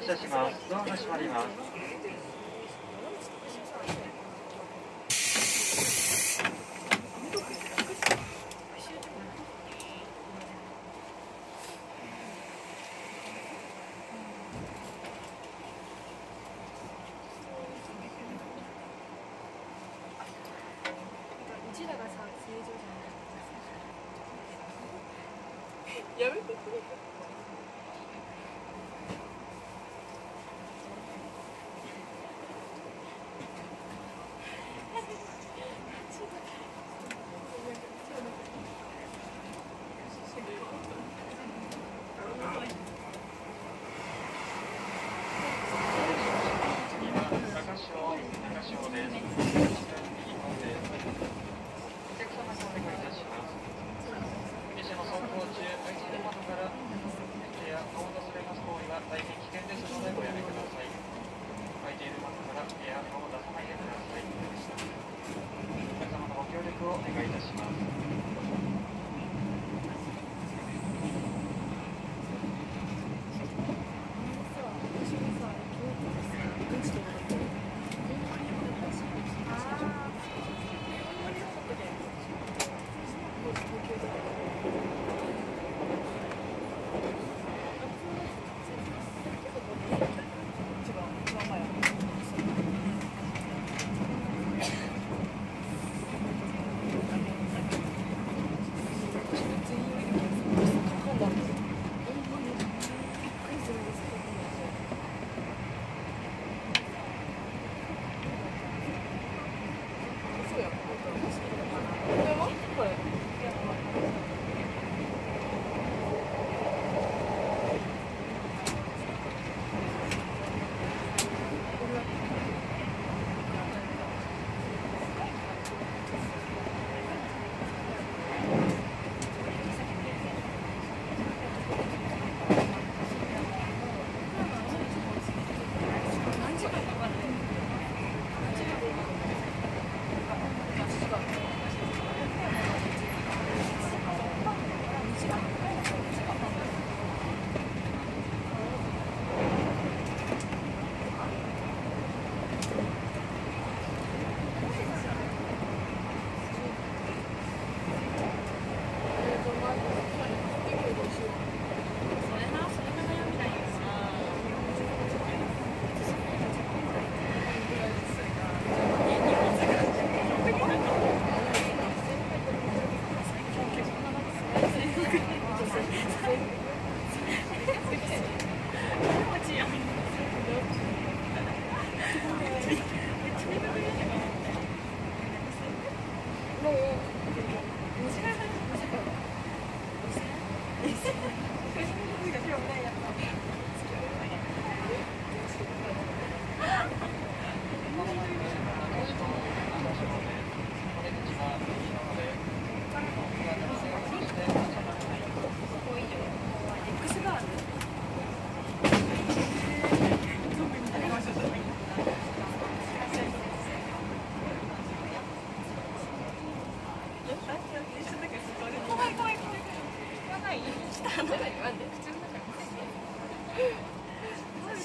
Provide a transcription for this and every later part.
発車します。ドアが閉まります。やめてくれ次は中潮、中潮です。右方です。お客様にお願いいたします。列車の走行中、開いている窓から手や顔を出されます行為は大変危険ですのでおやめください。開いている窓から手や顔を出さないでください。皆様のご協力をお願いいたします。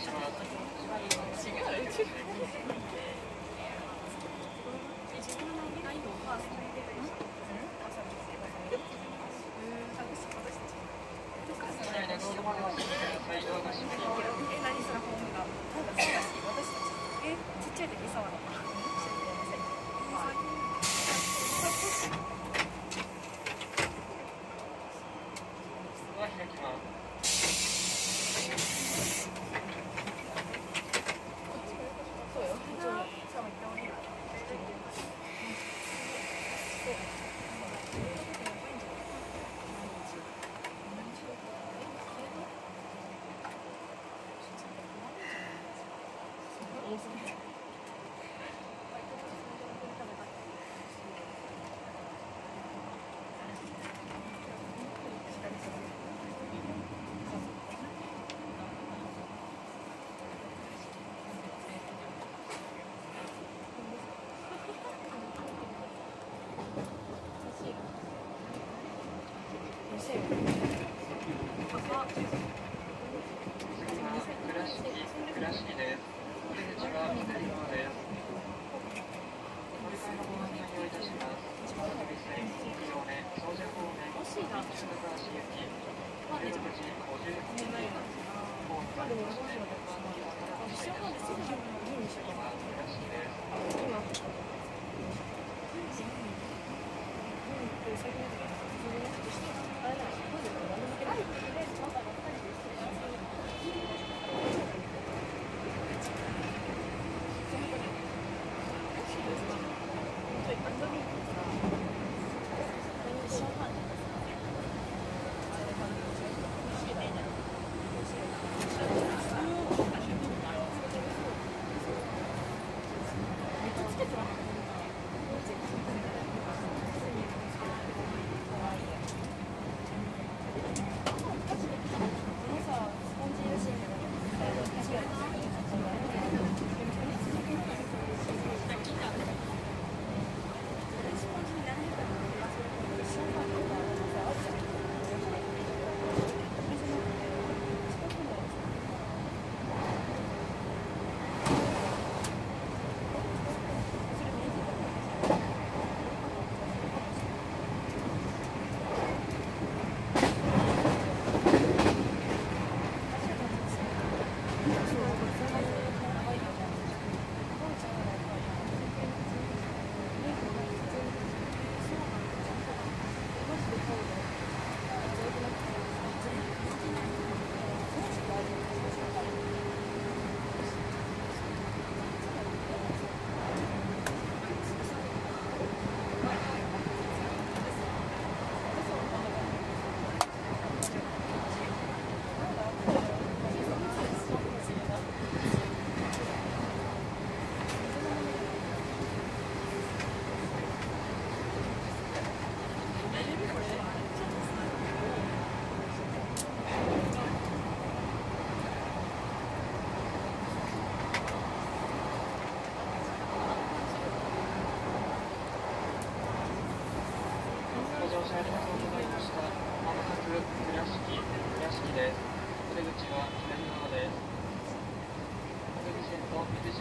違う？違う。ですね。倉敷です。ご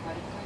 everybody.